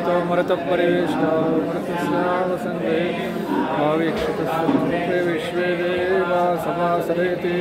तो मृत विदितो मृत मृतस्यावसङ्गे भावीक्षितस्य विश्वे देवा समासरेति।